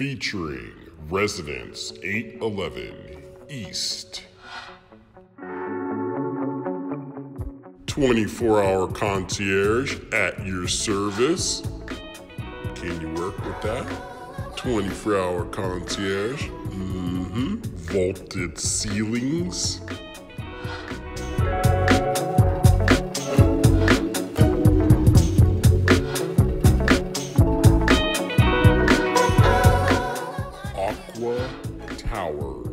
featuring Residence 811 East. 24 hour concierge at your service. Can you work with that? 24 hour concierge. Mm-hmm. Vaulted ceilings. Aqua Tower